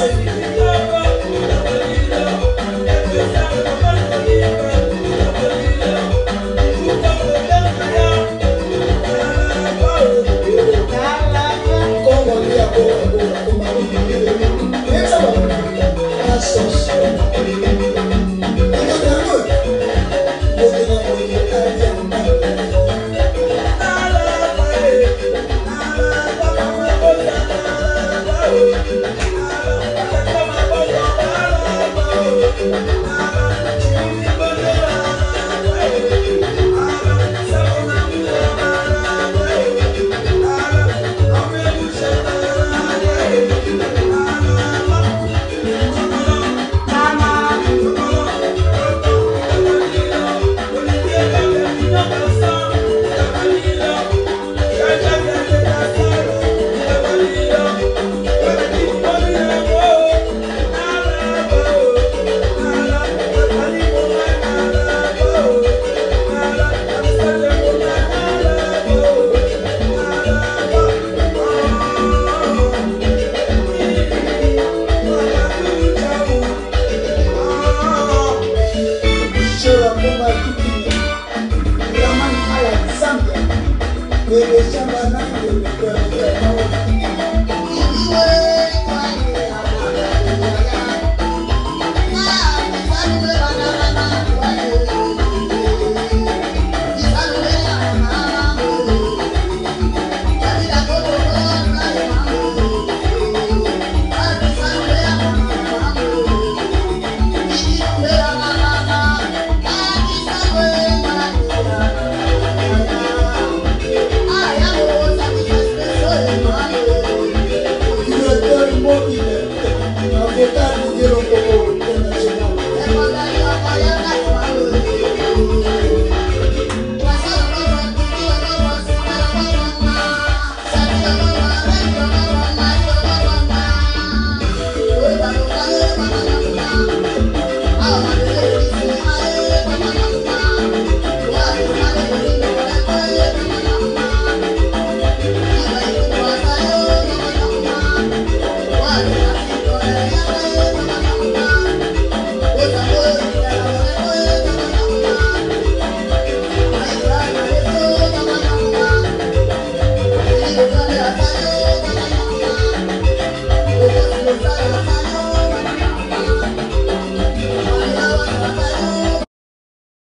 Thank Lele shamba langu limepewa